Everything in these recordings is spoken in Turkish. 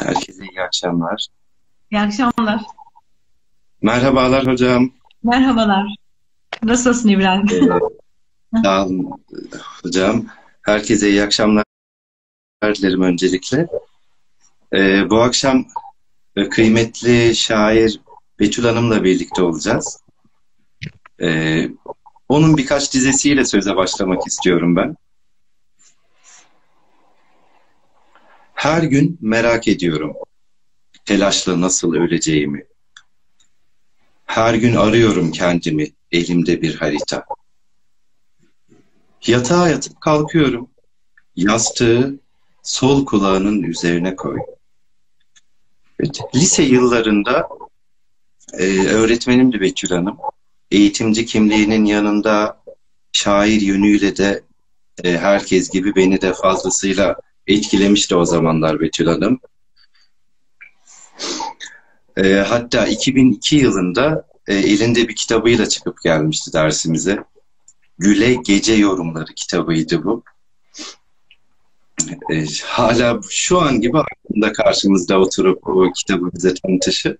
Herkese iyi akşamlar. İyi akşamlar. Merhabalar hocam. Merhabalar. Nasılsın İbrahim? Ee, sağ olun hocam. Herkese iyi akşamlar dilerim öncelikle. Ee, bu akşam e, kıymetli şair Betül Hanım'la birlikte olacağız. Ee, onun birkaç dizesiyle söze başlamak istiyorum ben. Her gün merak ediyorum telaşla nasıl öleceğimi. Her gün arıyorum kendimi elimde bir harita. Yatağa yatıp kalkıyorum. Yastığı sol kulağının üzerine koy. Evet, lise yıllarında e, öğretmenimdi Betül Hanım. Eğitimci kimliğinin yanında şair yönüyle de e, herkes gibi beni de fazlasıyla etkilemişti o zamanlar Betül Hanım. E, hatta 2002 yılında e, elinde bir kitabıyla çıkıp gelmişti dersimize. Güle Gece Yorumları kitabıydı bu. E, hala şu an gibi aklımda karşımızda oturup o kitabı bize tanıtışı.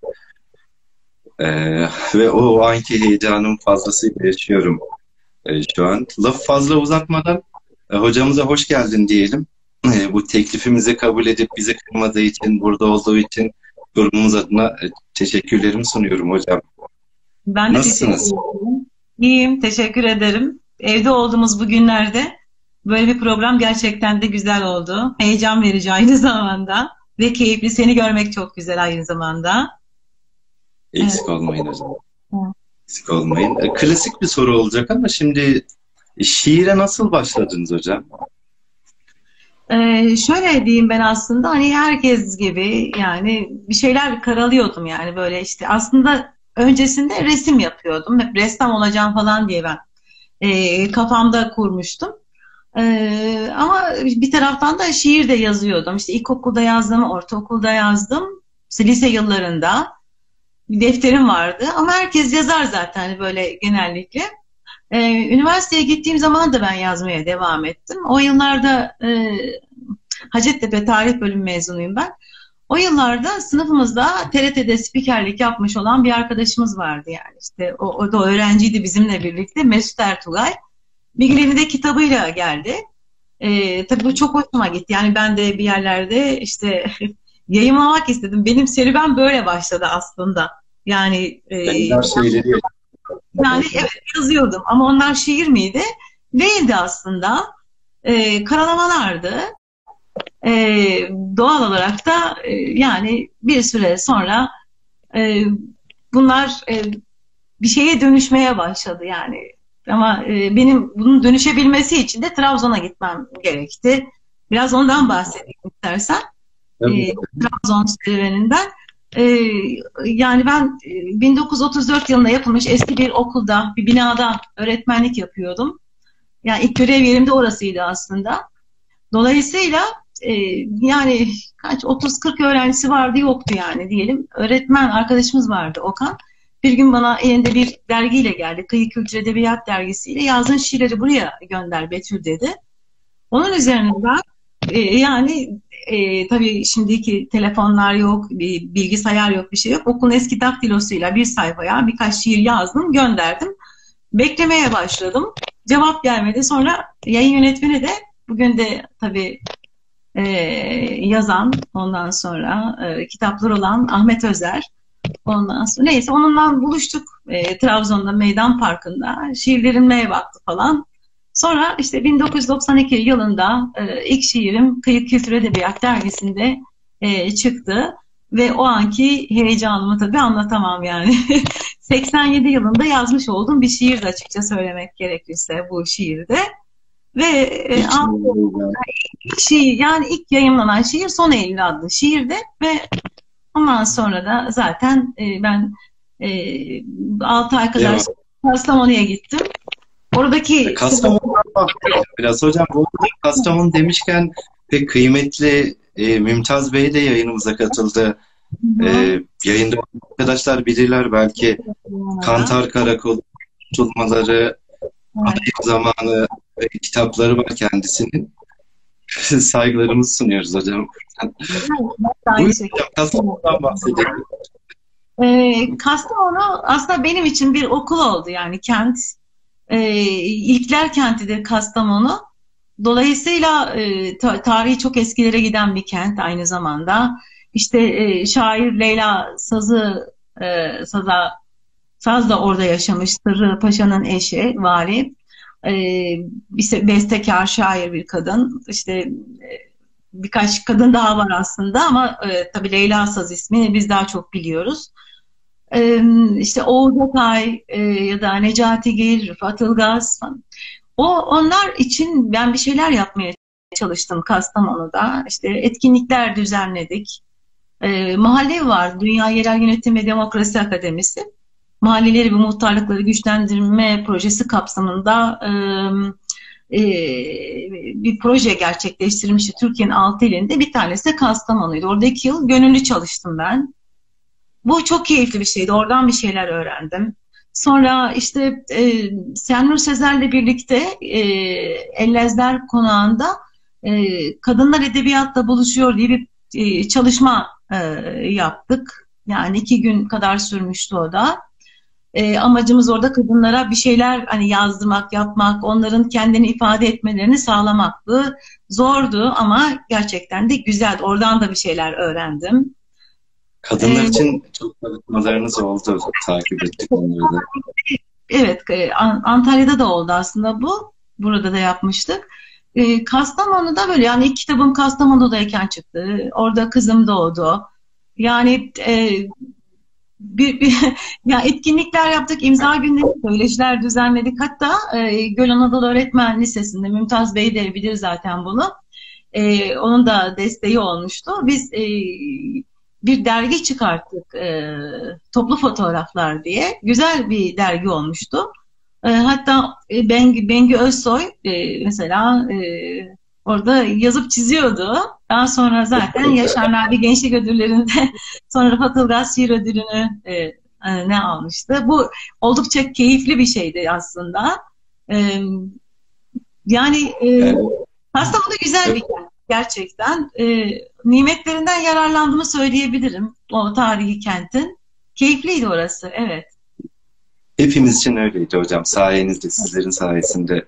E, ve o, anki heyecanım fazlasıyla yaşıyorum e, şu an. Laf fazla uzatmadan e, hocamıza hoş geldin diyelim. E, bu teklifimizi kabul edip bizi kırmadığı için, burada olduğu için kurumumuz adına e, teşekkürlerimi sunuyorum hocam. Ben de Nasılsınız? teşekkür ederim. İyiyim, teşekkür ederim. Evde olduğumuz bu günlerde böyle bir program gerçekten de güzel oldu. Heyecan verici aynı zamanda ve keyifli. Seni görmek çok güzel aynı zamanda. Eksik olmayın hocam. Evet. Eksik olmayın. E, Klasik bir soru olacak ama şimdi şiire nasıl başladınız hocam? Ee, şöyle diyeyim ben aslında hani herkes gibi yani bir şeyler karalıyordum yani böyle işte aslında öncesinde resim yapıyordum. Hep ressam olacağım falan diye ben e, kafamda kurmuştum. Ee, ama bir taraftan da şiir de yazıyordum. İşte ilkokulda yazdım, ortaokulda yazdım. Lise yıllarında bir defterim vardı. Ama herkes yazar zaten hani böyle genellikle. Ee, üniversiteye gittiğim zaman da ben yazmaya devam ettim. O yıllarda e, Hacettepe Tarih Bölümü mezunuyum ben. O yıllarda sınıfımızda TRT'de spikerlik yapmış olan bir arkadaşımız vardı yani. İşte o, o da öğrenciydi bizimle birlikte Mesut Ertugay. Bir gün elinde kitabıyla geldi. Ee, tabii bu çok hoşuma gitti. Yani ben de bir yerlerde işte yayınlamak istedim. Benim serüven böyle başladı aslında. Yani e, şeyleri yani evet yazıyordum ama onlar şiir miydi? Değildi aslında. Ee, karalamalardı. Ee, doğal olarak da e, yani bir süre sonra e, bunlar e, bir şeye dönüşmeye başladı yani. Ama e, benim bunun dönüşebilmesi için de Trabzon'a gitmem gerekti. Biraz ondan bahsedeyim istersen. Tabii. E, Trabzon serüveninden. E, yani ben e, 1934 yılında yapılmış eski bir okulda, bir binada öğretmenlik yapıyordum. Yani ilk görev yerim de orasıydı aslında. Dolayısıyla e, yani kaç 30-40 öğrencisi vardı yoktu yani diyelim. Öğretmen arkadaşımız vardı Okan. Bir gün bana elinde bir dergiyle geldi. Kıyı Kültür Edebiyat dergisiyle yazdığın şiirleri buraya gönder Betül dedi. Onun üzerine ben e, yani e, tabii şimdiki telefonlar yok, bir bilgisayar yok, bir şey yok. Okulun eski daktilosuyla bir sayfaya birkaç şiir yazdım, gönderdim. Beklemeye başladım. Cevap gelmedi. Sonra yayın yönetmeni de bugün de tabii e, yazan, ondan sonra e, kitaplar olan Ahmet Özer. Ondan sonra neyse onunla buluştuk e, Trabzon'da Meydan Parkı'nda. Şiirlerimle baktı falan. Sonra işte 1992 yılında e, ilk şiirim Kıyık Kültür Edebiyat dergisinde e, çıktı. Ve o anki heyecanımı tabii anlatamam yani. 87 yılında yazmış olduğum bir şiirdi açıkça söylemek gerekirse bu şiirde. Ve e, ilk şiir yani ilk yayınlanan şiir Son Eylül adlı şiirde ve ondan sonra da zaten e, ben e, 6 ay kadar. Kastamonu'ya gittim. Oradaki Kastamonu'dan bahsedelim biraz. Hocam bu arada Kastamonu demişken pek kıymetli e, Mümtaz Bey de yayınımıza katıldı. E, yayında arkadaşlar bilirler belki Kantar Karakolu tutulmaları, Aşk zamanı ve kitapları var kendisinin. Saygılarımızı sunuyoruz hocam. Buyurun hocam, Kastamonu'dan bahsedelim. Ee, Kastamonu aslında benim için bir okul oldu yani kent. Ee, ilkler kentidir Kastamonu. Dolayısıyla e, tarihi çok eskilere giden bir kent aynı zamanda. İşte e, şair Leyla Sazı e, Saza Saz da orada yaşamış. Sırrı Paşa'nın eşi, vali. E, bir bestekar, şair bir kadın. İşte e, birkaç kadın daha var aslında ama e, tabii Leyla Saz ismini biz daha çok biliyoruz. İşte Oğuz Atay e, ya da Necati Gil, Rıfat Ilgaz falan. O onlar için ben bir şeyler yapmaya çalıştım Kastamonu'da. İşte etkinlikler düzenledik. E, mahalle var, Dünya Yerel Yönetim ve Demokrasi Akademisi. Mahalleleri ve muhtarlıkları güçlendirme projesi kapsamında e, bir proje gerçekleştirilmişti Türkiye'nin altı ilinde. Bir tanesi de Kastamonu'ydu. Orada iki yıl gönüllü çalıştım ben. Bu çok keyifli bir şeydi. Oradan bir şeyler öğrendim. Sonra işte e, Senur Sezer'le birlikte e, Ellezler Konağı'nda e, Kadınlar Edebiyatla Buluşuyor diye bir e, çalışma e, yaptık. Yani iki gün kadar sürmüştü o da. E, amacımız orada kadınlara bir şeyler hani yazdırmak, yapmak, onların kendini ifade etmelerini sağlamaktı. Zordu ama gerçekten de güzeldi. Oradan da bir şeyler öğrendim. Kadınlar ee, için çok çalışmalarınız oldu. Takip ettik onları. Evet, e, Antalya'da da oldu aslında bu. Burada da yapmıştık. E, Kastamonu'da böyle yani ilk kitabım Kastamonu'dayken çıktı. Orada kızım doğdu. Yani e, bir, bir ya etkinlikler yaptık, imza günleri, söyleşiler düzenledik. Hatta e, Göl Anadolu Öğretmen Lisesi'nde Mümtaz Bey de bilir zaten bunu. E, onun da desteği olmuştu. Biz e, bir dergi çıkarttık e, toplu fotoğraflar diye. Güzel bir dergi olmuştu. E, hatta e, Bengi, Bengi Özsoy e, mesela e, orada yazıp çiziyordu. Daha sonra zaten Yaşar Nabi Gençlik Ödülleri'nde sonra Rıfat Ilgaz Şiir Ödülünü e, e, ne almıştı. Bu oldukça keyifli bir şeydi aslında. E, yani e, Kastamonu güzel bir kent gerçekten. E, nimetlerinden yararlandığımı söyleyebilirim o tarihi kentin. Keyifliydi orası, evet. Hepimiz için öyleydi hocam. Sayenizde, sizlerin sayesinde.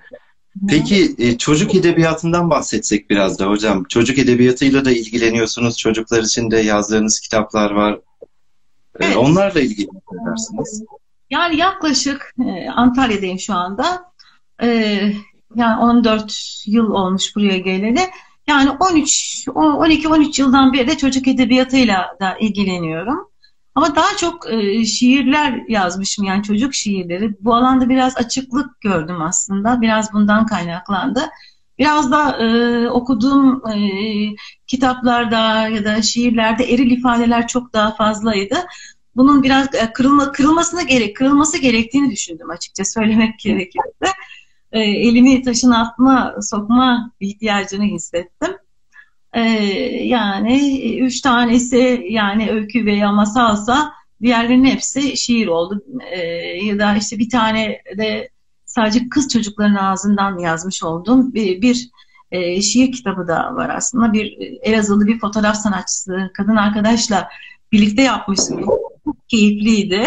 Peki e, çocuk edebiyatından bahsetsek biraz da hocam. Çocuk edebiyatıyla da ilgileniyorsunuz. Çocuklar için de yazdığınız kitaplar var. E, evet. Onlarla ilgili edersiniz. Yani yaklaşık e, Antalya'dayım şu anda. Yani 14 yıl olmuş buraya geleli. Yani 13, 12-13 yıldan beri de çocuk edebiyatıyla da ilgileniyorum. Ama daha çok e, şiirler yazmışım yani çocuk şiirleri. Bu alanda biraz açıklık gördüm aslında. Biraz bundan kaynaklandı. Biraz da e, okuduğum e, kitaplarda ya da şiirlerde eril ifadeler çok daha fazlaydı. Bunun biraz e, kırılma, kırılmasına gerek, kırılması gerektiğini düşündüm açıkça söylemek gerekirse e, elimi taşın altına sokma ihtiyacını hissettim. E, yani üç tanesi yani öykü veya masalsa diğerlerinin hepsi şiir oldu. E, ya da işte bir tane de sadece kız çocukların ağzından yazmış olduğum bir, bir e, şiir kitabı da var aslında. Bir Elazığlı bir fotoğraf sanatçısı, kadın arkadaşla birlikte yapmıştım. Çok keyifliydi.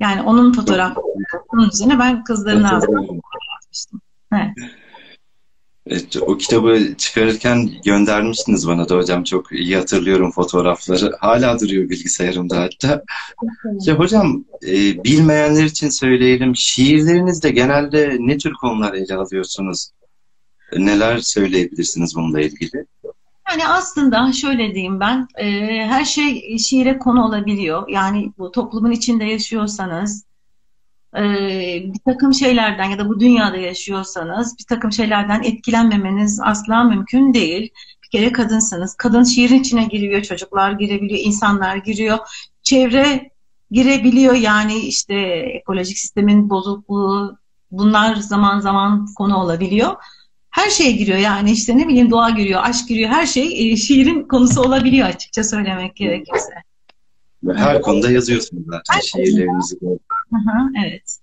Yani onun fotoğrafının üzerine ben kızların ağzından yazmıştım. Evet. o kitabı çıkarırken göndermiştiniz bana da hocam. Çok iyi hatırlıyorum fotoğrafları. Hala duruyor bilgisayarımda hatta. Ya hocam e, bilmeyenler için söyleyelim. Şiirlerinizde genelde ne tür konular ele alıyorsunuz? Neler söyleyebilirsiniz bununla ilgili? Yani aslında şöyle diyeyim ben, e, her şey şiire konu olabiliyor. Yani bu toplumun içinde yaşıyorsanız, ee, bir takım şeylerden ya da bu dünyada yaşıyorsanız bir takım şeylerden etkilenmemeniz asla mümkün değil. Bir kere kadınsınız. Kadın şiirin içine giriyor, çocuklar girebiliyor, insanlar giriyor. Çevre girebiliyor yani işte ekolojik sistemin bozukluğu bunlar zaman zaman konu olabiliyor. Her şey giriyor yani işte ne bileyim doğa giriyor, aşk giriyor, her şey e, şiirin konusu olabiliyor açıkça söylemek gerekirse. Her konuda yazıyorsunuz zaten şiirlerinizi. Evet.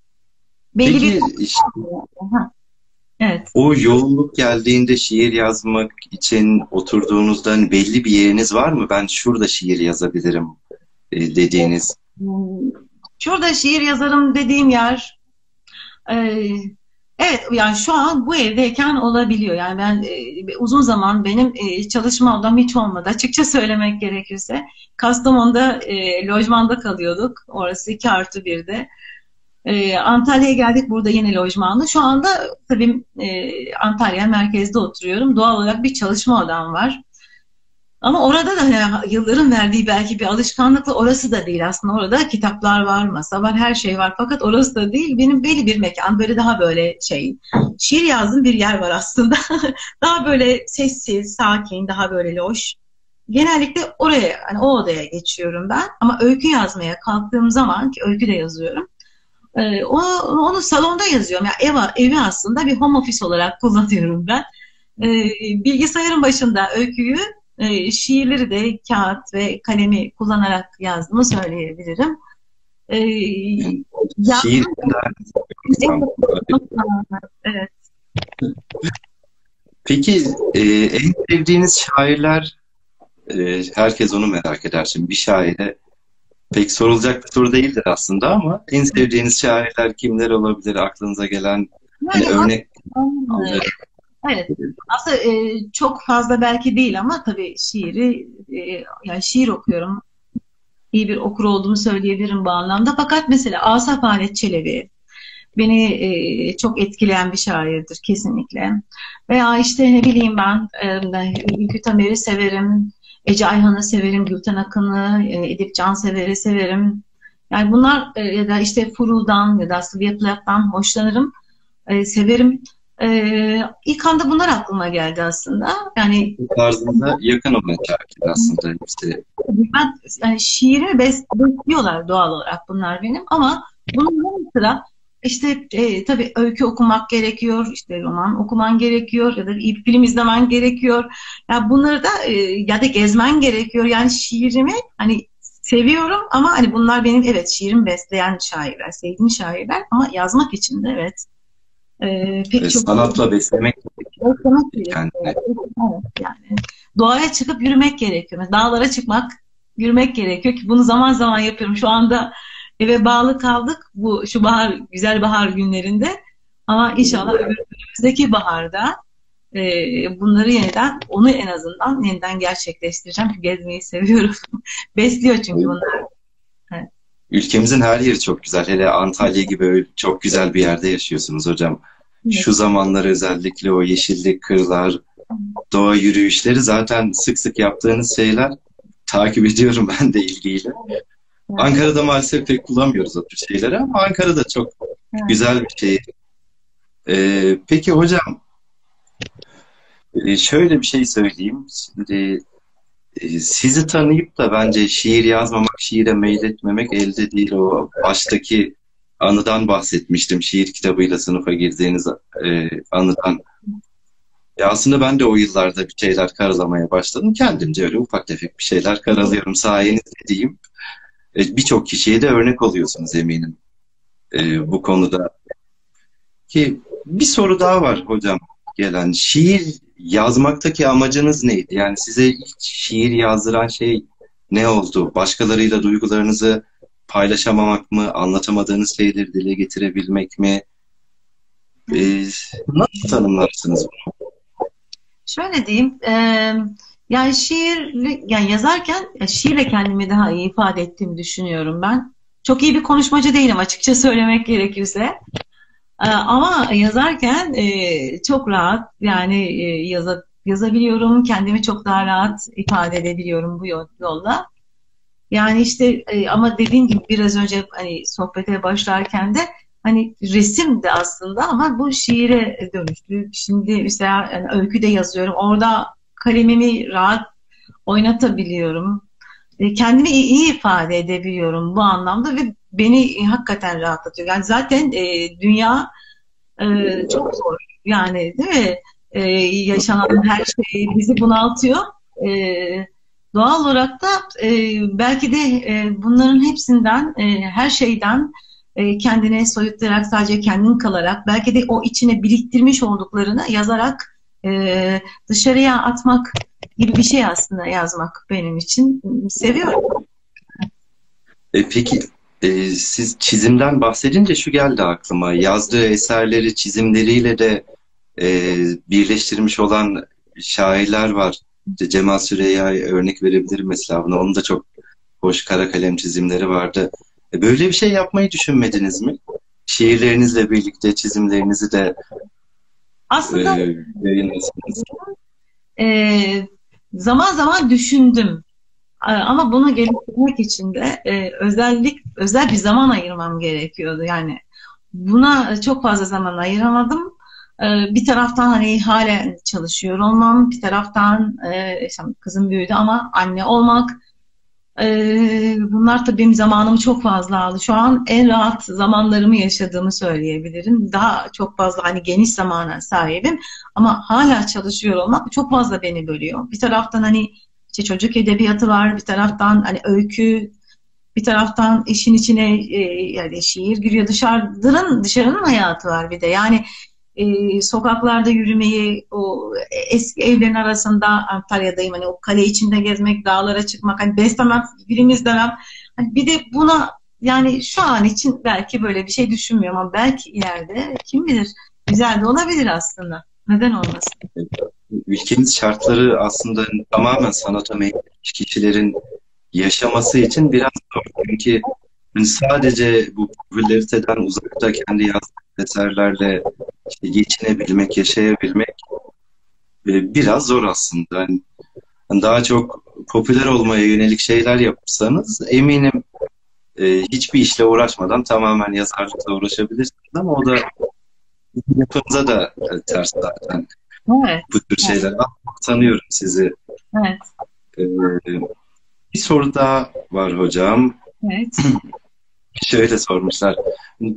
Belli Peki, bir... işte, Evet. O yoğunluk geldiğinde şiir yazmak için oturduğunuzda hani belli bir yeriniz var mı? Ben şurada şiir yazabilirim e, dediğiniz. Şurada şiir yazarım dediğim yer e, evet yani şu an bu evdeyken olabiliyor. Yani ben e, uzun zaman benim e, çalışma odam hiç olmadı. Açıkça söylemek gerekirse. Kastamonu'da e, lojmanda kalıyorduk. Orası 2 artı birde. E, Antalya'ya geldik burada yeni lojmanda. Şu anda tabii e, Antalya merkezde oturuyorum. Doğal olarak bir çalışma odam var. Ama orada da yani yılların verdiği belki bir alışkanlıkla orası da değil aslında. Orada kitaplar var, masa var, her şey var. Fakat orası da değil. Benim belli bir mekan. Böyle daha böyle şey. Şiir yazdığım bir yer var aslında. daha böyle sessiz, sakin, daha böyle loş. Genellikle oraya, hani o odaya geçiyorum ben. Ama öykü yazmaya kalktığım zaman ki öykü de yazıyorum. E, onu, onu salonda yazıyorum. Yani ev, evi aslında bir home office olarak kullanıyorum ben. E, bilgisayarın başında öyküyü e, şiirleri de kağıt ve kalemi kullanarak yazdığımı söyleyebilirim. E, Şiir evet. Peki e, en sevdiğiniz şairler e, herkes onu merak eder şimdi bir şaire pek sorulacak bir soru değildir aslında ama en sevdiğiniz şairler kimler olabilir aklınıza gelen hani örnek Evet. Aslında e, çok fazla belki değil ama tabii şiiri e, yani şiir okuyorum. İyi bir okur olduğumu söyleyebilirim bu anlamda. Fakat mesela Asaf Halet Çelebi beni e, çok etkileyen bir şairdir kesinlikle. Veya işte ne bileyim ben e, Ülkü Tamer'i severim. Ece Ayhan'ı severim. Gülten Akın'ı, e, Edip Cansever'i severim. Yani bunlar e, ya da işte Furu'dan ya da Sylvia Plath'tan hoşlanırım. E, severim. Ee, ilk anda bunlar aklıma geldi aslında. Yani tarzında yakın olan şarkılar aslında hepsi. Ben yani şiiri besliyorlar doğal olarak bunlar benim ama bunun yanı sıra işte e, tabii öykü okumak gerekiyor, işte roman okuman gerekiyor ya da iyi film izlemen gerekiyor. Ya yani bunları da e, ya da gezmen gerekiyor. Yani şiirimi hani seviyorum ama hani bunlar benim evet şiirim besleyen şairler, sevdiğim şairler ama yazmak için de evet ee, pek çok sanatla beslemek gerekiyor. Evet, yani doğaya çıkıp yürümek gerekiyor. Dağlara çıkmak, yürümek gerekiyor ki bunu zaman zaman yapıyorum. Şu anda eve bağlı kaldık bu şu bahar güzel bahar günlerinde. Ama inşallah önümüzdeki baharda e, bunları yeniden onu en azından yeniden gerçekleştireceğim. Çünkü gezmeyi seviyorum. Besliyor çünkü bunlar. Evet. Ülkemizin her yeri çok güzel. Hele Antalya gibi çok güzel bir yerde yaşıyorsunuz hocam. Şu zamanlar özellikle o yeşillik, kırlar, doğa yürüyüşleri zaten sık sık yaptığınız şeyler takip ediyorum ben de ilgiyle. Evet. Ankara'da maalesef pek kullanmıyoruz o tür şeyleri ama Ankara'da çok evet. güzel bir şey. Ee, peki hocam e, şöyle bir şey söyleyeyim. Şimdi e, sizi tanıyıp da bence şiir yazmamak, şiire meyletmemek elde değil. O baştaki anıdan bahsetmiştim. Şiir kitabıyla sınıfa girdiğiniz e, anıdan. Ya aslında ben de o yıllarda bir şeyler karalamaya başladım. Kendimce öyle ufak tefek bir şeyler karalıyorum sayenizde diyeyim. E, Birçok kişiye de örnek oluyorsunuz eminim e, bu konuda. Ki bir soru daha var hocam gelen. Şiir yazmaktaki amacınız neydi? Yani size ilk şiir yazdıran şey ne oldu? Başkalarıyla duygularınızı paylaşamamak mı? Anlatamadığınız şeyleri dile getirebilmek mi? Ee, nasıl tanımlarsınız bunu? Şöyle diyeyim, e, yani şiir, yani yazarken şiirle kendimi daha iyi ifade ettiğimi düşünüyorum ben. Çok iyi bir konuşmacı değilim açıkça söylemek gerekirse. Ee, ama yazarken e, çok rahat yani e, yaza, yazabiliyorum. Kendimi çok daha rahat ifade edebiliyorum bu yolla. Yani işte e, ama dediğim gibi biraz önce hani sohbete başlarken de hani resim de aslında ama bu şiire dönüştü. Şimdi mesela yani öykü de yazıyorum. Orada kalemimi rahat oynatabiliyorum. Kendimi iyi ifade edebiliyorum bu anlamda ve beni hakikaten rahatlatıyor. Yani zaten e, dünya e, çok zor. Yani değil mi? E, yaşanan her şey bizi bunaltıyor. E, doğal olarak da e, belki de e, bunların hepsinden, e, her şeyden e, kendine soyutlayarak sadece kendin kalarak belki de o içine biriktirmiş olduklarını yazarak e, dışarıya atmak gibi bir şey aslında yazmak benim için. Seviyorum. E, peki e, siz çizimden bahsedince şu geldi aklıma. Yazdığı eserleri çizimleriyle de e, birleştirmiş olan şairler var. Cemal Süreyya'ya örnek verebilirim mesela buna. Onun da çok hoş kara kalem çizimleri vardı. E, böyle bir şey yapmayı düşünmediniz mi? Şiirlerinizle birlikte çizimlerinizi de aslında e, yayınlasınız. E, zaman zaman düşündüm. Ama bunu geliştirmek için de e, özellik özel bir zaman ayırmam gerekiyordu. Yani buna çok fazla zaman ayıramadım. E, bir taraftan hani halen çalışıyor olmam, bir taraftan e, kızım büyüdü ama anne olmak, ee, bunlar tabii benim zamanımı çok fazla aldı. Şu an en rahat zamanlarımı yaşadığımı söyleyebilirim. Daha çok fazla hani geniş zamana sahibim. Ama hala çalışıyor olmak çok fazla beni bölüyor. Bir taraftan hani işte çocuk edebiyatı var, bir taraftan hani öykü, bir taraftan işin içine e, yani şiir giriyor. Dışarıdan dışarının hayatı var bir de. Yani e, sokaklarda yürümeyi, o eski evlerin arasında Antalya'dayım hani o kale içinde gezmek, dağlara çıkmak, hani beslemem, birimiz demem. Hani bir de buna yani şu an için belki böyle bir şey düşünmüyorum ama belki ileride kim bilir güzel de olabilir aslında. Neden olmasın? Ülkemiz şartları aslında tamamen sanata meyilmiş kişilerin yaşaması için biraz zor. Çünkü yani sadece bu popülariteden uzakta kendi yazdığı eserlerle işte geçinebilmek, yaşayabilmek e, biraz zor aslında. Yani daha çok popüler olmaya yönelik şeyler yapsanız eminim e, hiçbir işle uğraşmadan tamamen yazarlıkla uğraşabilirsiniz ama o da yapınıza da e, ters zaten. Evet. Bu tür şeyler. Evet. Tanıyorum sizi. Evet. Ee, bir soru daha var hocam. Evet. şöyle sormuşlar.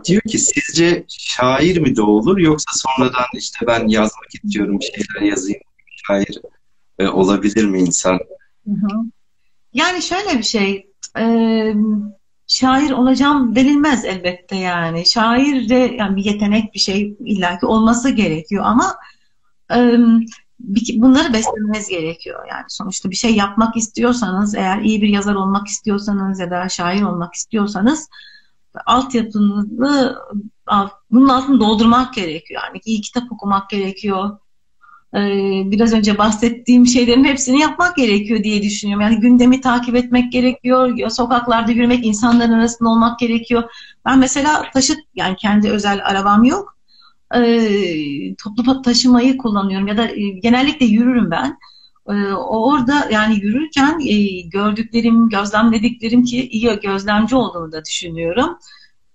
Diyor ki sizce şair mi doğulur yoksa sonradan işte ben yazmak istiyorum şeyler yazayım şair e, olabilir mi insan? Yani şöyle bir şey e, şair olacağım denilmez elbette yani. Şair de yani bir yetenek bir şey illaki olması gerekiyor ama e, bunları beslemeniz gerekiyor. Yani sonuçta bir şey yapmak istiyorsanız, eğer iyi bir yazar olmak istiyorsanız ya da şair olmak istiyorsanız altyapınızı bunun altını doldurmak gerekiyor. Yani iyi kitap okumak gerekiyor. Ee, biraz önce bahsettiğim şeylerin hepsini yapmak gerekiyor diye düşünüyorum. Yani gündemi takip etmek gerekiyor. Sokaklarda yürümek, insanların arasında olmak gerekiyor. Ben mesela taşıt, yani kendi özel arabam yok e, toplu taşımayı kullanıyorum ya da e, genellikle yürürüm ben. E, orada yani yürürken e, gördüklerim, gözlemlediklerim ki iyi gözlemci olduğunu da düşünüyorum.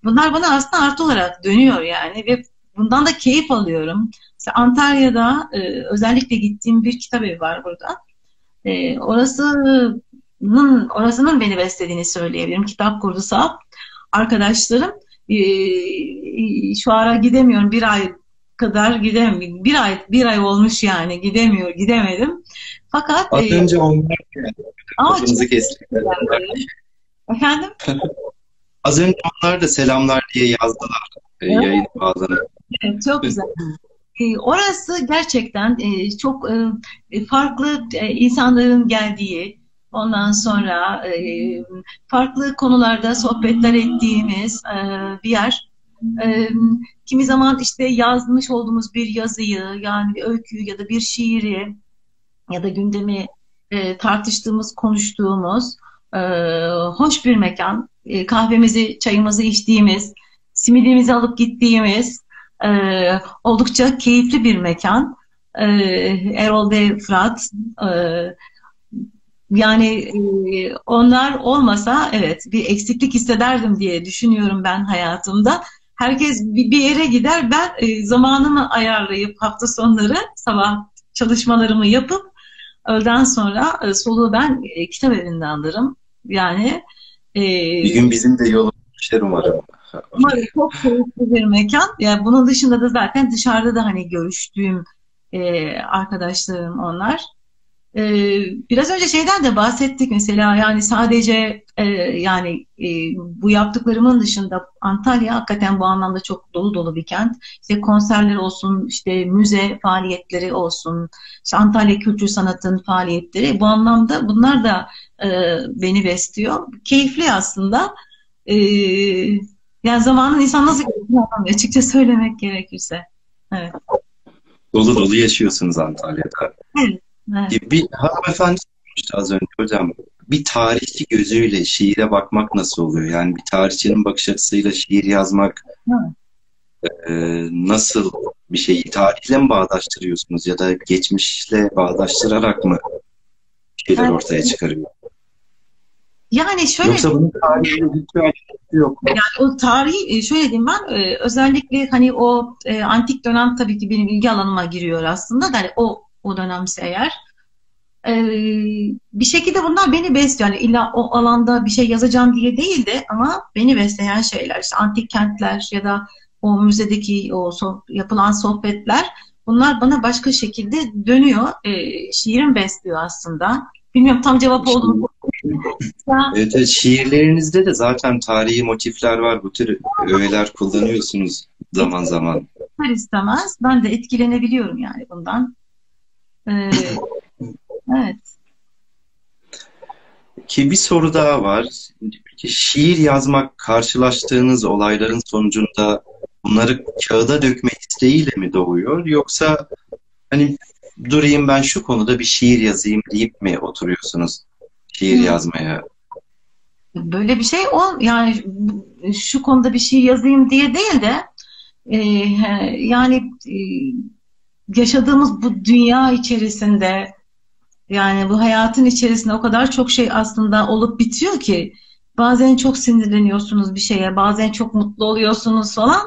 Bunlar bana aslında artı olarak dönüyor yani ve bundan da keyif alıyorum. Mesela Antalya'da e, özellikle gittiğim bir kitap evi var burada. E, orasının orasının beni beslediğini söyleyebilirim. Kitap kurdu sağ arkadaşlarım ee, şu ara gidemiyorum. Bir ay kadar gidemiyorum. Bir ay bir ay olmuş yani gidemiyor, gidemedim. Fakat Az e, önce onlar Lafınızı kestik. Efendim? Az önce onlar da selamlar diye yazdılar e, evet. yayın bağlanıp. Evet, çok güzel. E, orası gerçekten çok farklı insanların geldiği, Ondan sonra e, farklı konularda sohbetler ettiğimiz e, bir yer. E, kimi zaman işte yazmış olduğumuz bir yazıyı yani bir öyküyü ya da bir şiiri ya da gündemi tartıştığımız, konuştuğumuz hoş bir mekan. Kahvemizi, çayımızı içtiğimiz, simidimizi alıp gittiğimiz oldukça keyifli bir mekan. E, Erol ve Fırat yani e, onlar olmasa evet bir eksiklik hissederdim diye düşünüyorum ben hayatımda. Herkes bir yere gider ben e, zamanımı ayarlayıp hafta sonları sabah çalışmalarımı yapıp öğleden sonra e, soluğu ben kitap evinde alırım. Yani bir gün bizim de yolumuz düşer umarım. Umarım çok keyifli bir mekan. Yani bunun dışında da zaten dışarıda da hani görüştüğüm arkadaşlarım onlar. Ee, biraz önce şeyden de bahsettik mesela yani sadece e, yani e, bu yaptıklarımın dışında Antalya hakikaten bu anlamda çok dolu dolu bir kent. İşte konserler olsun, işte müze faaliyetleri olsun, işte Antalya Kültür Sanat'ın faaliyetleri bu anlamda bunlar da e, beni besliyor. Keyifli aslında. E, yani zamanın insan nasıl geçtiğini açıkça söylemek gerekirse. Evet. Dolu dolu yaşıyorsunuz Antalya'da. Evet. Evet. Bir hanımefendi sormuştu az önce hocam. Bir tarihçi gözüyle şiire bakmak nasıl oluyor? Yani bir tarihçinin bakış açısıyla şiir yazmak e, nasıl bir şeyi tarihle mi bağdaştırıyorsunuz ya da geçmişle bağdaştırarak mı şeyler evet. ortaya çıkarıyor? Yani şöyle Yoksa bunun tarihiyle hiçbir yok mu? Yani o tarihi e, şöyle diyeyim ben e, özellikle hani o e, antik dönem tabii ki benim ilgi alanıma giriyor aslında. Yani o o dönemse eğer. Ee, bir şekilde bunlar beni besliyor. Yani illa o alanda bir şey yazacağım diye değil de ama beni besleyen şeyler. İşte antik kentler ya da o müzedeki o so yapılan sohbetler bunlar bana başka şekilde dönüyor. Ee, şiirim besliyor aslında. Bilmiyorum tam cevap oldu mu? evet, evet, şiirlerinizde de zaten tarihi motifler var. Bu tür öğeler kullanıyorsunuz zaman zaman. Her istemez. Ben de etkilenebiliyorum yani bundan. Ee, evet. Ki bir soru daha var. Şiir yazmak karşılaştığınız olayların sonucunda bunları kağıda dökme isteğiyle mi doğuyor? Yoksa hani durayım ben şu konuda bir şiir yazayım deyip mi oturuyorsunuz şiir hmm. yazmaya? Böyle bir şey ol yani şu konuda bir şey yazayım diye değil de e, yani e, yaşadığımız bu dünya içerisinde yani bu hayatın içerisinde o kadar çok şey aslında olup bitiyor ki bazen çok sinirleniyorsunuz bir şeye, bazen çok mutlu oluyorsunuz falan.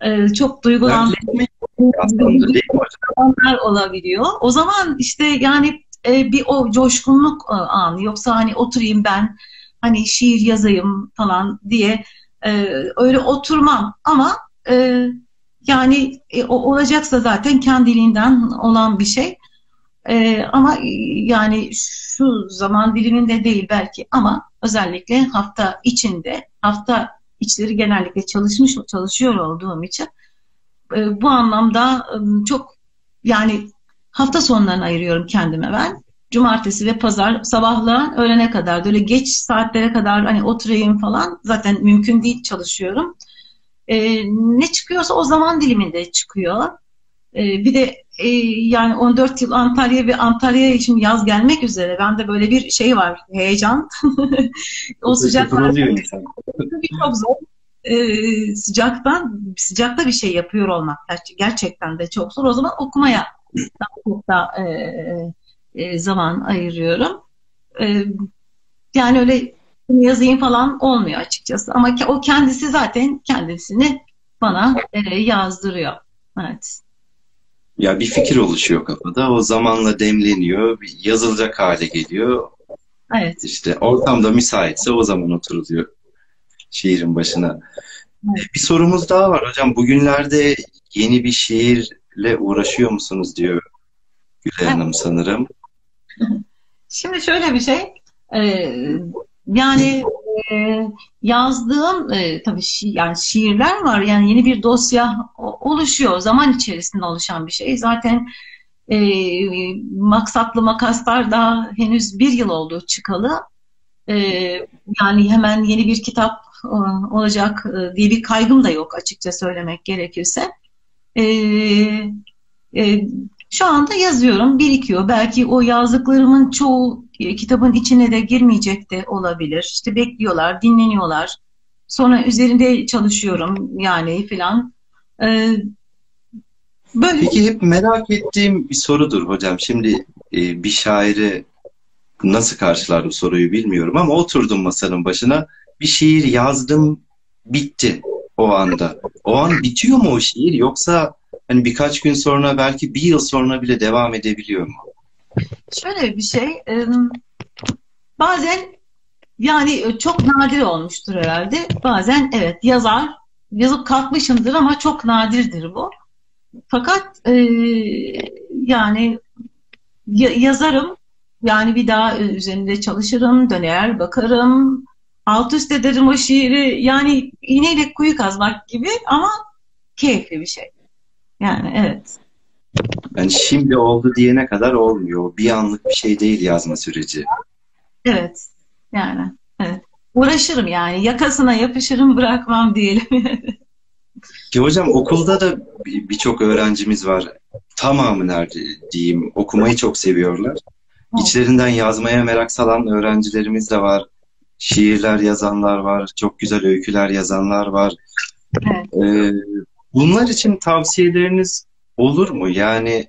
Ee, çok duygulandırıcı anlar olabiliyor. O zaman işte yani e, bir o coşkunluk e, anı yoksa hani oturayım ben hani şiir yazayım falan diye e, öyle oturmam ama e, yani e, olacaksa zaten kendiliğinden olan bir şey. E, ama e, yani şu zaman diliminde değil belki ama özellikle hafta içinde, hafta içleri genellikle çalışmış çalışıyor olduğum için e, bu anlamda e, çok yani hafta sonlarını ayırıyorum kendime ben. Cumartesi ve pazar sabahla öğlene kadar böyle geç saatlere kadar hani oturayım falan zaten mümkün değil çalışıyorum. E, ne çıkıyorsa o zaman diliminde çıkıyor. E, bir de e, yani 14 yıl Antalya ve Antalya'ya şimdi yaz gelmek üzere. Bende böyle bir şey var, heyecan. o sıcak çok zor. E, sıcaktan sıcakta bir şey yapıyor olmak gerçekten de çok zor. O zaman okumaya daha çok da e, e, zaman ayırıyorum. E, yani öyle yazayım falan olmuyor açıkçası. Ama o kendisi zaten kendisini bana e, yazdırıyor. Evet. Ya bir fikir oluşuyor kafada. O zamanla demleniyor. Yazılacak hale geliyor. Evet. İşte ortamda müsaitse o zaman oturuluyor şiirin başına. Evet. Bir sorumuz daha var hocam. Bugünlerde yeni bir şiirle uğraşıyor musunuz diyor Gülay Hanım sanırım. Şimdi şöyle bir şey. E, yani e, yazdığım e, tabii şi, yani şiirler var. Yani yeni bir dosya oluşuyor. Zaman içerisinde oluşan bir şey. Zaten e, maksatlı makaslar daha henüz bir yıl oldu çıkalı. E, yani hemen yeni bir kitap e, olacak diye bir kaygım da yok açıkça söylemek gerekirse. E, e, şu anda yazıyorum, birikiyor. Belki o yazdıklarımın çoğu kitabın içine de girmeyecek de olabilir. İşte bekliyorlar, dinleniyorlar. Sonra üzerinde çalışıyorum yani filan. Ee, böyle. Peki hep merak ettiğim bir sorudur hocam. Şimdi e, bir şairi nasıl karşılar bu soruyu bilmiyorum ama oturdum masanın başına. Bir şiir yazdım, bitti o anda. O an bitiyor mu o şiir yoksa hani birkaç gün sonra belki bir yıl sonra bile devam edebiliyor mu? Şöyle bir şey, bazen yani çok nadir olmuştur herhalde. Bazen evet yazar, yazıp kalkmışımdır ama çok nadirdir bu. Fakat e, yani yazarım. Yani bir daha üzerinde çalışırım, döner, bakarım. Alt üst ederim o şiiri. Yani iğneyle kuyu kazmak gibi ama keyifli bir şey. Yani evet. Yani şimdi oldu diyene kadar olmuyor. Bir anlık bir şey değil yazma süreci. Evet. Yani evet. Uğraşırım yani. Yakasına yapışırım bırakmam diyelim. Ki hocam okulda da birçok öğrencimiz var. Tamamı nerede diyeyim okumayı çok seviyorlar. İçlerinden yazmaya merak salan öğrencilerimiz de var. Şiirler yazanlar var. Çok güzel öyküler yazanlar var. Evet. Ee, bunlar için tavsiyeleriniz olur mu? Yani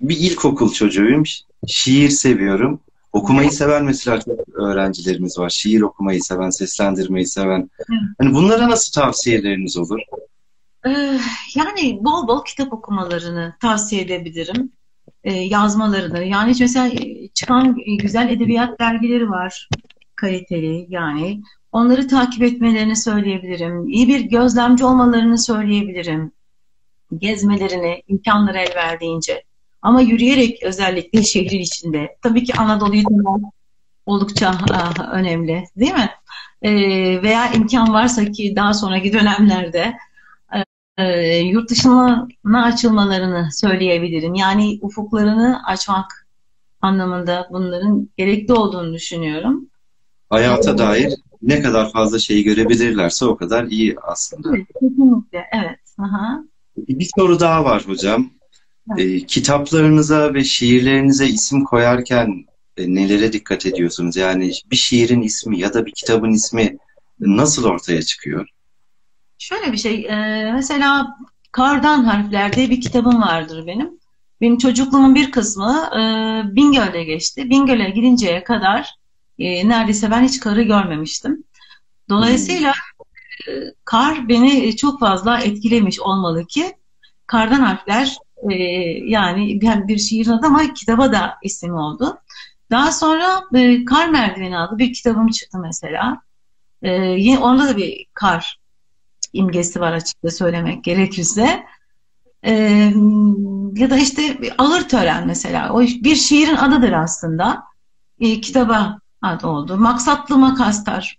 bir ilkokul çocuğuyum. Şiir seviyorum. Okumayı seven mesela çok öğrencilerimiz var. Şiir okumayı seven, seslendirmeyi seven. Hani bunlara nasıl tavsiyeleriniz olur? Ee, yani bol bol kitap okumalarını tavsiye edebilirim. Ee, yazmalarını. Yani mesela çıkan güzel edebiyat dergileri var. Kaliteli yani. Onları takip etmelerini söyleyebilirim. İyi bir gözlemci olmalarını söyleyebilirim. Gezmelerini, imkanları el verdiğince. Ama yürüyerek özellikle şehrin içinde. Tabii ki Anadolu'yu tanımak oldukça ah, önemli değil mi? E, veya imkan varsa ki daha sonraki dönemlerde e, yurt dışına açılmalarını söyleyebilirim. Yani ufuklarını açmak anlamında bunların gerekli olduğunu düşünüyorum. Hayata dair ne kadar fazla şey görebilirlerse o kadar iyi aslında. Evet, kesinlikle. Evet. Aha. Bir soru daha var hocam. E, kitaplarınıza ve şiirlerinize isim koyarken e, nelere dikkat ediyorsunuz? Yani bir şiirin ismi ya da bir kitabın ismi nasıl ortaya çıkıyor? Şöyle bir şey, e, mesela Kardan Harfler bir kitabım vardır benim. Benim çocukluğumun bir kısmı e, Bingöl'de geçti. Bingöl'e gidinceye kadar e, neredeyse ben hiç karı görmemiştim. Dolayısıyla kar beni çok fazla etkilemiş olmalı ki Kardan Harfler e, yani bir şiir adı ama kitaba da isim oldu. Daha sonra e, Kar Merdiveni adlı bir kitabım çıktı mesela. E, yine onda da bir kar imgesi var açıkça söylemek gerekirse. E, ya da işte ağır tören mesela. O bir şiirin adıdır aslında. E, kitaba adı oldu. Maksatlı makastar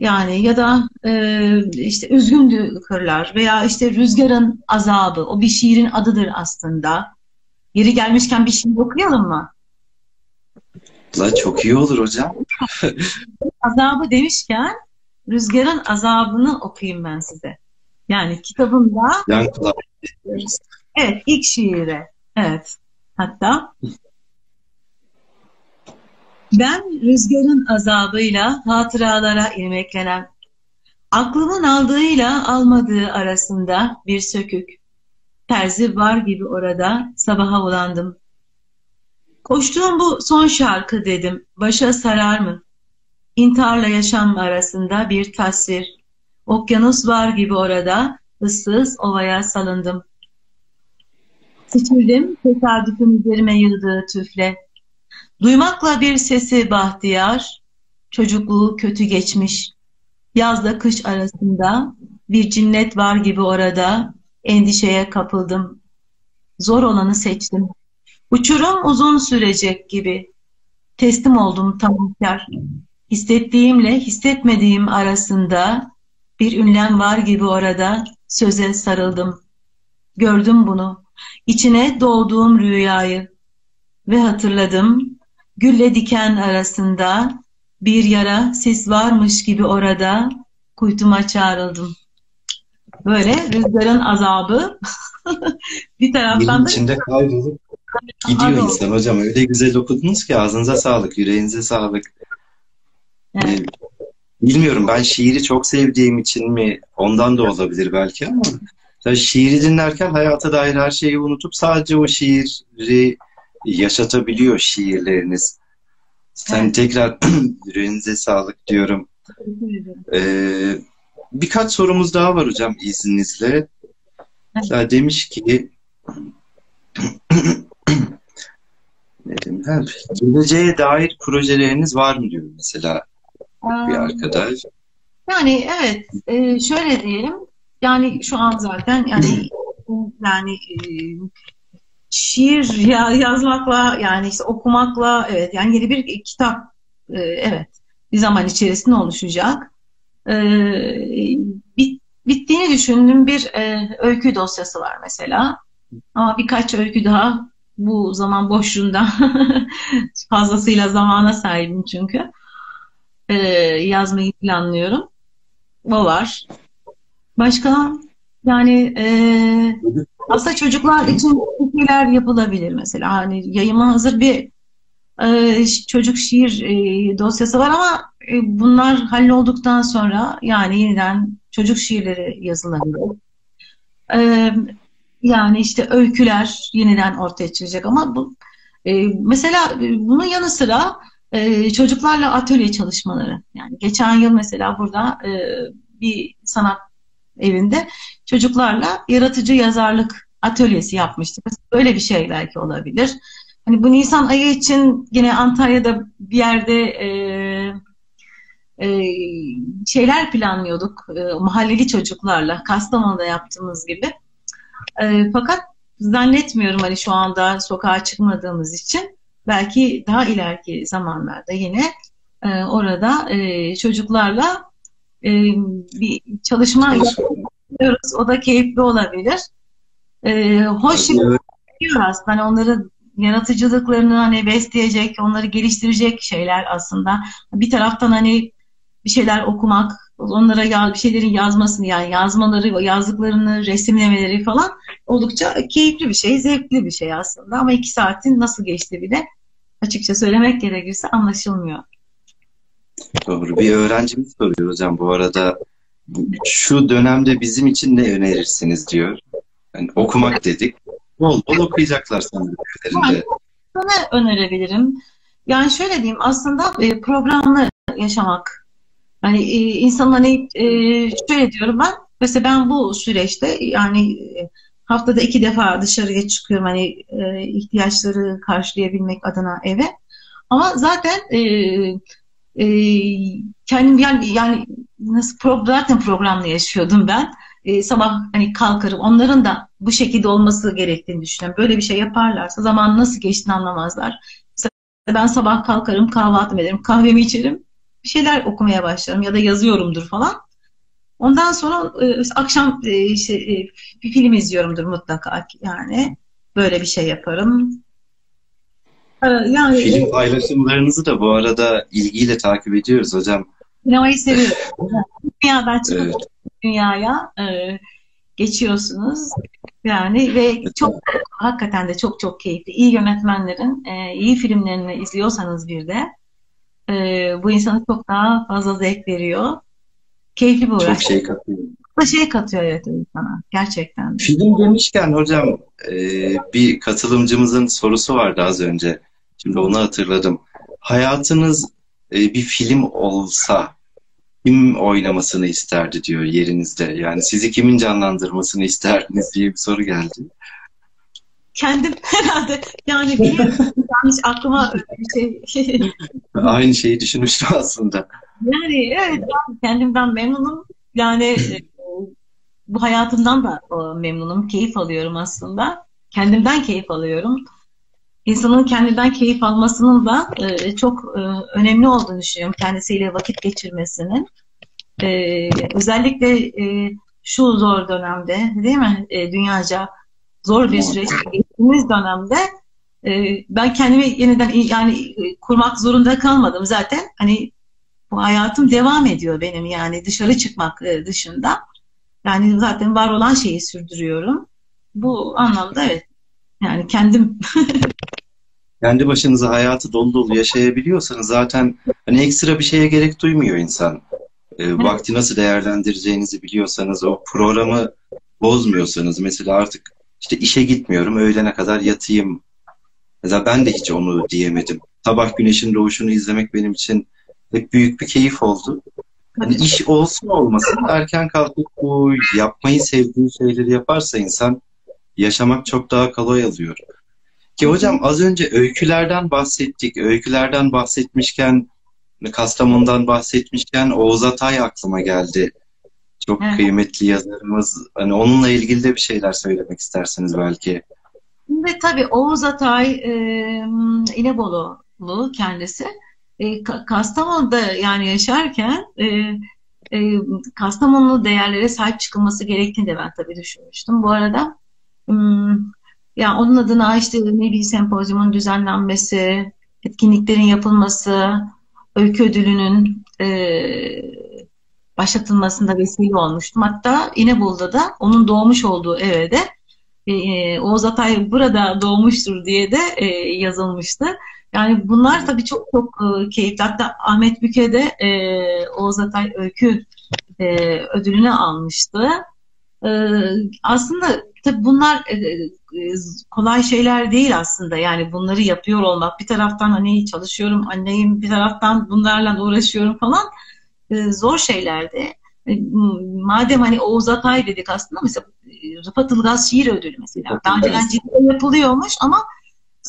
yani ya da e, işte üzgündü kırlar veya işte rüzgarın azabı o bir şiirin adıdır aslında. Yeri gelmişken bir şiir okuyalım mı? La çok iyi olur hocam. azabı demişken rüzgarın azabını okuyayım ben size. Yani kitabımda Yankılar. Evet ilk şiire. Evet. Hatta ben rüzgarın azabıyla hatıralara ilmeklenen, aklımın aldığıyla almadığı arasında bir sökük. Terzi var gibi orada sabaha ulandım. Koştuğum bu son şarkı dedim, başa sarar mı? İntiharla yaşam arasında bir tasvir. Okyanus var gibi orada, ıssız ovaya salındım. Sıçırdım, tesadüfün üzerime yığdığı tüfle. Duymakla bir sesi bahtiyar, çocukluğu kötü geçmiş. Yazla kış arasında bir cinnet var gibi orada, endişeye kapıldım. Zor olanı seçtim. Uçurum uzun sürecek gibi. Teslim oldum tamamkar. Hissettiğimle hissetmediğim arasında bir ünlem var gibi orada söze sarıldım. Gördüm bunu. İçine doğduğum rüyayı ve hatırladım Gülle diken arasında bir yara ses varmış gibi orada kuytuma çağrıldım. Böyle rüzgarın azabı bir taraftan da içinde kaybolup gidiyor Abi, insan hocam. Öyle güzel okudunuz ki ağzınıza sağlık, yüreğinize sağlık. Evet. bilmiyorum ben şiiri çok sevdiğim için mi ondan da olabilir belki ama şiiri dinlerken hayata dair her şeyi unutup sadece o şiiri yaşatabiliyor şiirleriniz. Sen evet. tekrar yüreğinize sağlık diyorum. Ee, birkaç sorumuz daha var hocam izninizle. Evet. demiş ki ne demiş? Ha, geleceğe dair projeleriniz var mı diyor mesela bir arkadaş. Yani evet e, şöyle diyelim yani şu an zaten yani yani e, şiir ya, yazmakla yani işte okumakla evet yani yeni bir kitap e, evet bir zaman içerisinde oluşacak. E, bit, bittiğini düşündüğüm bir e, öykü dosyası var mesela. Ama birkaç öykü daha bu zaman boşluğunda fazlasıyla zamana sahibim çünkü. E, yazmayı planlıyorum. O var. Başka yani e, aslında çocuklar için şeyler yapılabilir mesela. Hani yayıma hazır bir e, çocuk şiir e, dosyası var ama e, bunlar hallolduktan sonra yani yeniden çocuk şiirleri yazılabilir. E, yani işte öyküler yeniden ortaya çıkacak ama bu e, mesela bunun yanı sıra e, çocuklarla atölye çalışmaları. Yani geçen yıl mesela burada e, bir sanat evinde çocuklarla yaratıcı yazarlık atölyesi yapmıştık. Böyle bir şey belki olabilir. Hani bu Nisan ayı için yine Antalya'da bir yerde e, e, şeyler planlıyorduk e, mahalleli çocuklarla Kastamonu'da yaptığımız gibi. E, fakat zannetmiyorum hani şu anda sokağa çıkmadığımız için belki daha ileriki zamanlarda yine e, orada e, çocuklarla e, bir çalışma yapıyoruz. O da keyifli olabilir. E, hoş evet. aslında. Hani onları yaratıcılıklarını hani besleyecek, onları geliştirecek şeyler aslında. Bir taraftan hani bir şeyler okumak, onlara ya, bir şeylerin yazmasını yani yazmaları, yazdıklarını resimlemeleri falan oldukça keyifli bir şey, zevkli bir şey aslında. Ama iki saatin nasıl geçti bile açıkça söylemek gerekirse anlaşılmıyor. Doğru. Bir öğrencimiz soruyor hocam bu arada şu dönemde bizim için ne önerirsiniz diyor. Yani okumak dedik. Bol bol okuyacaklar sanırım. Sana önerebilirim. Yani şöyle diyeyim aslında e, programlı yaşamak. Yani e, insanın hani e, şöyle diyorum ben mesela ben bu süreçte yani haftada iki defa dışarıya çıkıyorum hani ihtiyaçları karşılayabilmek adına eve. Ama zaten kendim yani, yani nasıl pro, zaten programlı yaşıyordum ben e, sabah hani kalkarım. Onların da bu şekilde olması gerektiğini düşünüyorum. Böyle bir şey yaparlarsa zaman nasıl geçtiğini anlamazlar. Mesela ben sabah kalkarım, kahvaltımı ederim, kahvemi içerim, bir şeyler okumaya başlarım ya da yazıyorumdur falan. Ondan sonra e, akşam e, işte, e, bir film izliyorumdur mutlaka yani. Böyle bir şey yaparım. E, yani, film paylaşımlarınızı da bu arada ilgiyle takip ediyoruz hocam. Sinemayı seviyorum. Dünyadan çıkıp evet dünyaya e, geçiyorsunuz. Yani ve çok hakikaten de çok çok keyifli. İyi yönetmenlerin e, iyi filmlerini izliyorsanız bir de e, bu insana çok daha fazla zevk veriyor. Keyifli bir uğraş. Çok şey katıyor. Çok şey katıyor evet insana. Gerçekten. Film demişken hocam e, bir katılımcımızın sorusu vardı az önce. Şimdi onu hatırladım. Hayatınız e, bir film olsa kim oynamasını isterdi diyor yerinizde. Yani sizi kimin canlandırmasını isterdiniz diye bir soru geldi. Kendim herhalde yani bilmiyorum hiç aklıma bir şey. Aynı şeyi düşünmüştüm aslında. Yani evet kendimden memnunum. Yani e, bu hayatımdan da memnunum. Keyif alıyorum aslında. Kendimden keyif alıyorum. İnsanın kendinden keyif almasının da e, çok e, önemli olduğunu düşünüyorum. Kendisiyle vakit geçirmesinin. E, özellikle e, şu zor dönemde değil mi? E, dünyaca zor bir süreç geçtiğimiz dönemde e, ben kendimi yeniden yani kurmak zorunda kalmadım zaten. Hani bu hayatım devam ediyor benim yani dışarı çıkmak dışında. Yani zaten var olan şeyi sürdürüyorum. Bu anlamda evet. Yani kendim kendi başınıza hayatı dolu dolu yaşayabiliyorsanız zaten hani ekstra bir şeye gerek duymuyor insan. E, vakti nasıl değerlendireceğinizi biliyorsanız, o programı bozmuyorsanız mesela artık işte işe gitmiyorum, öğlene kadar yatayım. Mesela ben de hiç onu diyemedim. Sabah güneşin doğuşunu izlemek benim için hep büyük bir keyif oldu. Hani iş olsun olmasın erken kalkıp bu yapmayı sevdiği şeyleri yaparsa insan yaşamak çok daha kolay alıyor. Ki hocam az önce öykülerden bahsettik. Öykülerden bahsetmişken Kastamonu'dan bahsetmişken Oğuz Atay aklıma geldi. Çok evet. kıymetli yazarımız. Hani onunla ilgili de bir şeyler söylemek istersiniz belki. Şimdi tabii Oğuz Atay e, İnebolu'lu kendisi. E, Kastamonu'da yani yaşarken e, e, Kastamonulu değerlere sahip çıkılması gerektiğini de ben tabii düşünmüştüm. Bu arada hmm, yani onun adına işte Nebi Sempozyumun düzenlenmesi, etkinliklerin yapılması, öykü ödülünün e, başlatılmasında vesile olmuştum. Hatta İnebolu'da da onun doğmuş olduğu eve de e, e, Oğuz Atay burada doğmuştur diye de e, yazılmıştı. Yani bunlar tabii çok çok e, keyifli. Hatta Ahmet Büke de e, Oğuz Atay Öykü e, ödülünü almıştı. E, aslında tabii bunlar e, kolay şeyler değil aslında. Yani bunları yapıyor olmak. Bir taraftan hani çalışıyorum, anneyim, bir taraftan bunlarla uğraşıyorum falan. E, zor şeylerdi. E, madem hani Oğuz Atay dedik aslında mesela e, Rıfat Ilgaz Şiir Ödülü mesela. Daha önceden ciddi yapılıyormuş ama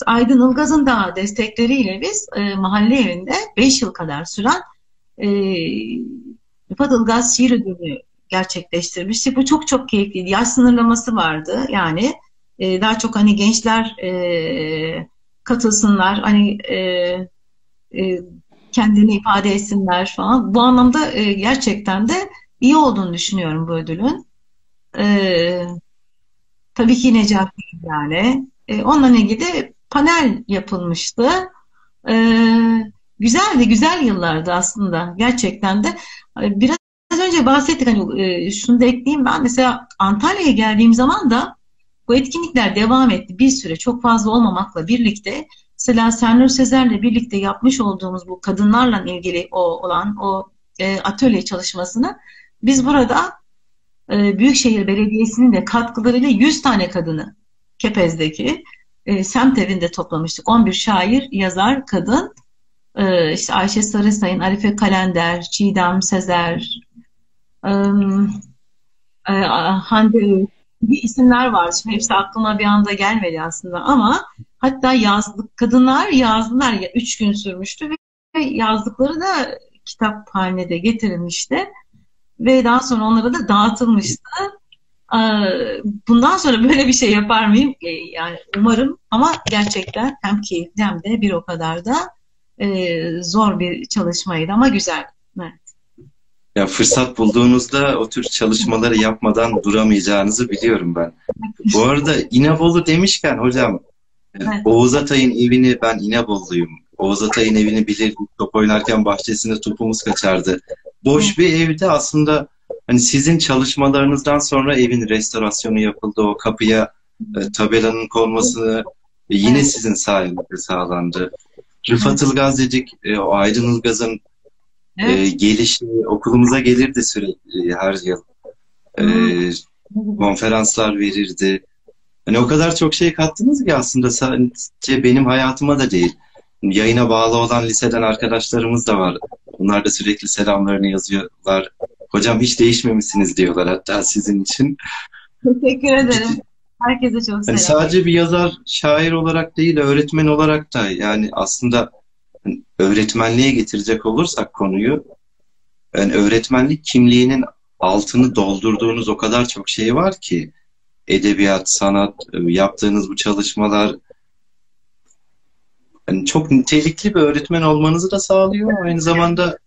Aydın Ilgaz'ın da destekleriyle biz e, mahalle evinde 5 yıl kadar süren e, Rıfat Ilgaz Şiir Ödülü gerçekleştirmiştik. Bu çok çok keyifliydi. Yaş sınırlaması vardı. Yani e, daha çok hani gençler e, katılsınlar. Hani e, e, kendini ifade etsinler falan. Bu anlamda e, gerçekten de iyi olduğunu düşünüyorum bu ödülün. E, tabii ki Necati yani. E, onunla ilgili panel yapılmıştı. E, güzeldi, güzel yıllardı aslında gerçekten de. E, biraz önce bahsettik hani e, şunu da ekleyeyim ben mesela Antalya'ya geldiğim zaman da bu etkinlikler devam etti bir süre çok fazla olmamakla birlikte mesela Sernur Sezer'le birlikte yapmış olduğumuz bu kadınlarla ilgili o olan o e, atölye çalışmasını biz burada e, Büyükşehir Belediyesi'nin de katkılarıyla 100 tane kadını Kepez'deki e, semt evinde toplamıştık. 11 şair, yazar, kadın. E, işte Ayşe Sarısayın, Arife Kalender, Çiğdem Sezer, e, e, Hande gibi isimler var. Şimdi hepsi aklıma bir anda gelmedi aslında ama hatta yazdık kadınlar yazdılar ya üç gün sürmüştü ve yazdıkları da kitap haline de getirilmişti ve daha sonra onlara da dağıtılmıştı. Bundan sonra böyle bir şey yapar mıyım? E, yani umarım ama gerçekten hem keyifli hem de bir o kadar da e, zor bir çalışmaydı ama güzel. Evet. Ya fırsat bulduğunuzda o tür çalışmaları yapmadan duramayacağınızı biliyorum ben. Bu arada İnebolu demişken hocam evet. Oğuz Atay'ın evini ben İnebolu'yum. Oğuz Atay'ın evini bilir top oynarken bahçesinde topumuz kaçardı. Boş bir evde aslında hani sizin çalışmalarınızdan sonra evin restorasyonu yapıldı. O kapıya e, tabelanın konması e, yine sizin sayenizde sağlandı. Rıfat. Ilgaz dedik, e, o Aydın Ilgaz'ın e, evet. e, gelişi okulumuza gelirdi sürekli her yıl. E, konferanslar verirdi. Hani o kadar çok şey kattınız ki aslında sadece benim hayatıma da değil. Yayına bağlı olan liseden arkadaşlarımız da var. Onlar da sürekli selamlarını yazıyorlar. Hocam hiç değişmemişsiniz diyorlar hatta sizin için. Teşekkür ederim. Herkese çok selam. Yani sadece bir yazar, şair olarak değil, öğretmen olarak da yani aslında hani öğretmenliğe getirecek olursak konuyu yani öğretmenlik kimliğinin altını doldurduğunuz o kadar çok şey var ki edebiyat, sanat, yaptığınız bu çalışmalar yani çok nitelikli bir öğretmen olmanızı da sağlıyor. Aynı zamanda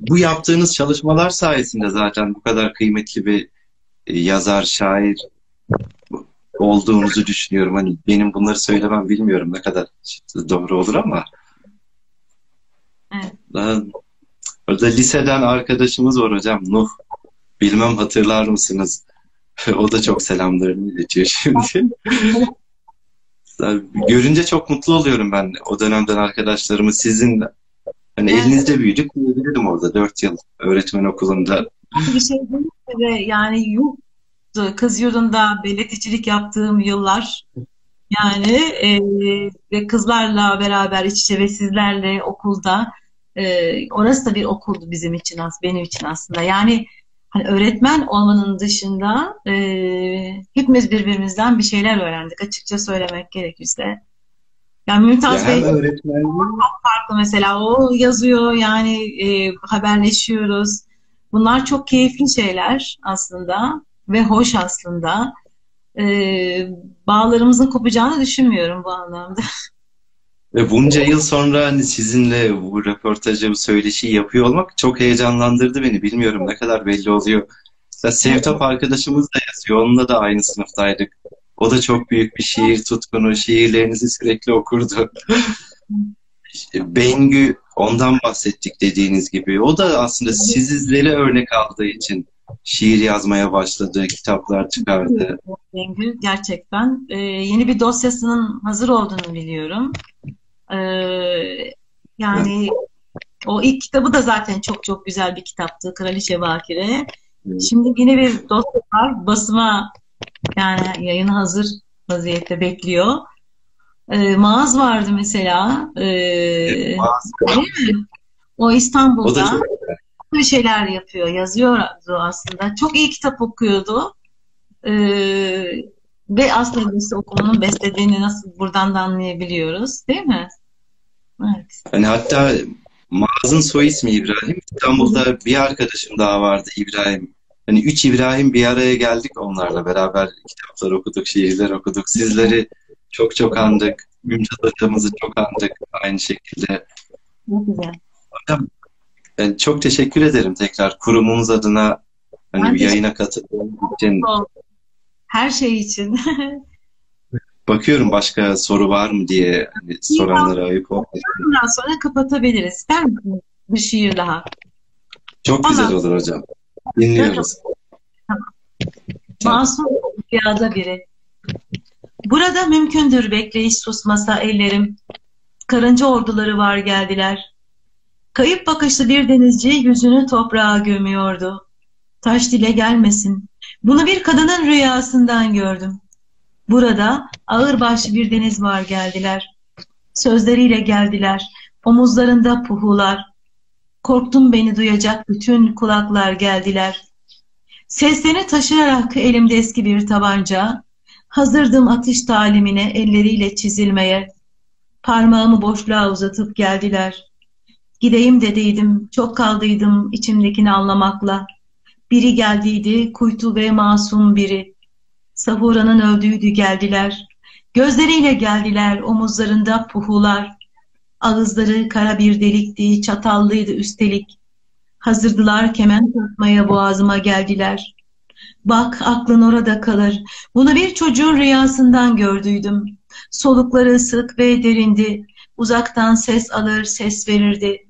bu yaptığınız çalışmalar sayesinde zaten bu kadar kıymetli bir e, yazar, şair olduğunuzu düşünüyorum. Hani benim bunları söylemem bilmiyorum ne kadar doğru olur ama evet. orada liseden arkadaşımız var hocam Nuh. Bilmem hatırlar mısınız? o da çok selamlarını iletiyor şimdi. Görünce çok mutlu oluyorum ben o dönemden arkadaşlarımı sizin Hani evet. elinizde büyüdük diyebilirim orada dört yıl öğretmen okulunda. Bir şey değil yani yurttu, kız yurdunda belediyecilik yaptığım yıllar yani e, ve kızlarla beraber iç içe ve sizlerle okulda e, orası da bir okuldu bizim için benim için aslında. Yani hani öğretmen olmanın dışında e, hepimiz birbirimizden bir şeyler öğrendik açıkça söylemek gerekirse. Yani Mümtaz ya Bey farklı mesela o yazıyor yani e, haberleşiyoruz. Bunlar çok keyifli şeyler aslında ve hoş aslında. E, bağlarımızın kopacağını düşünmüyorum bu anlamda. Ve bunca yıl sonra hani sizinle bu röportajı, bu söyleşiyi yapıyor olmak çok heyecanlandırdı beni. Bilmiyorum ne kadar belli oluyor. Mesela Sevtap arkadaşımız da yazıyor. Onunla da aynı sınıftaydık. O da çok büyük bir şiir tutkunu. Şiirlerinizi sürekli okurdu. Bengü ondan bahsettik dediğiniz gibi. O da aslında sizleri örnek aldığı için şiir yazmaya başladı, kitaplar çıkardı. Bengü gerçekten e, yeni bir dosyasının hazır olduğunu biliyorum. E, yani o ilk kitabı da zaten çok çok güzel bir kitaptı. Kraliçe Bakire. Şimdi yine bir dosya var. Basıma yani yayına hazır vaziyette bekliyor. E, Maaz vardı mesela. E, Evet, Maaz. değil mi? O O da İstanbul'da çok bir şeyler yapıyor, yazıyordu aslında. Çok iyi kitap okuyordu. E, ve aslında beste okumanın beslediğini nasıl buradan da anlayabiliyoruz, değil mi? Evet. Hani hatta Maaz'ın soy ismi İbrahim. İstanbul'da bir arkadaşım daha vardı İbrahim. Hani üç İbrahim bir araya geldik onlarla beraber kitaplar okuduk, şiirler okuduk. Sizleri çok çok andık. Mümtaz hocamızı çok andık aynı şekilde. Çok güzel. Hocam ben çok teşekkür ederim tekrar kurumumuz adına hani Ben bir yayına katıldığınız için. Her şey için. Bakıyorum başka soru var mı diye hani soranlara ayıp olmasın. Bundan sonra kapatabiliriz. İster misiniz bir şiir daha? Çok güzel Tamam. olur hocam. Dinliyoruz. Masum rüyada biri. Burada mümkündür bekleyiş susmasa ellerim. Karınca orduları var geldiler. Kayıp bakışlı bir denizci yüzünü toprağa gömüyordu. Taş dile gelmesin. Bunu bir kadının rüyasından gördüm. Burada ağırbaşlı bir deniz var geldiler. Sözleriyle geldiler. Omuzlarında puhular. Korktum beni duyacak bütün kulaklar geldiler. Seslerini taşıyarak elimde eski bir tabanca, hazırdım atış talimine elleriyle çizilmeye. Parmağımı boşluğa uzatıp geldiler. Gideyim dediydim, çok kaldıydım içimdekini anlamakla. Biri geldiydi, kuytu ve masum biri. Sahura'nın öldüğüydü geldiler. Gözleriyle geldiler, omuzlarında puhular. Ağızları kara bir delikti, çatallıydı üstelik. Hazırdılar kemen tutmaya boğazıma geldiler. Bak aklın orada kalır. Bunu bir çocuğun rüyasından gördüydüm. Solukları sık ve derindi. Uzaktan ses alır, ses verirdi.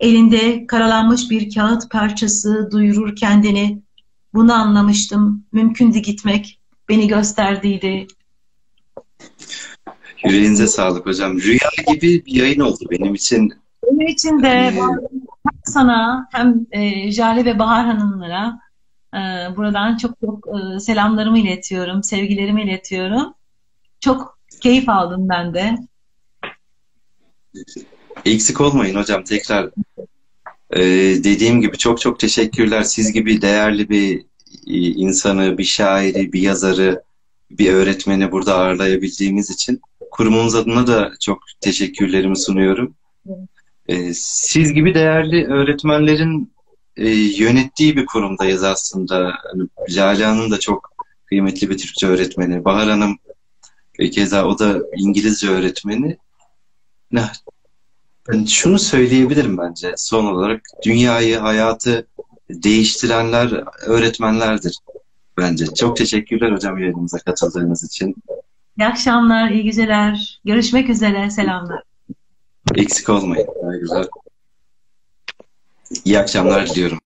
Elinde karalanmış bir kağıt parçası duyurur kendini. Bunu anlamıştım. Mümkündü gitmek. Beni gösterdiydi. Yüreğinize sağlık hocam. Rüya gibi bir yayın oldu benim için. Benim için de Ee, hem sana hem e, Jale ve Bahar Hanımlara e, buradan çok çok e, selamlarımı iletiyorum, sevgilerimi iletiyorum. Çok keyif aldım ben de. Eksik olmayın hocam tekrar. Ee, dediğim gibi çok çok teşekkürler. Siz gibi değerli bir e, insanı, bir şairi, bir yazarı, bir öğretmeni burada ağırlayabildiğimiz için kurumumuz adına da çok teşekkürlerimi sunuyorum. Ee, siz gibi değerli öğretmenlerin e, yönettiği bir kurumdayız aslında. Hani Lale Hanım da çok kıymetli bir Türkçe öğretmeni. Bahar Hanım e, keza o da İngilizce öğretmeni. Ben şunu söyleyebilirim bence son olarak. Dünyayı, hayatı değiştirenler öğretmenlerdir bence. Çok teşekkürler hocam yayınımıza katıldığınız için. İyi akşamlar, iyi geceler. Görüşmek üzere, selamlar. Eksik olmayın. Güzel. İyi akşamlar diliyorum.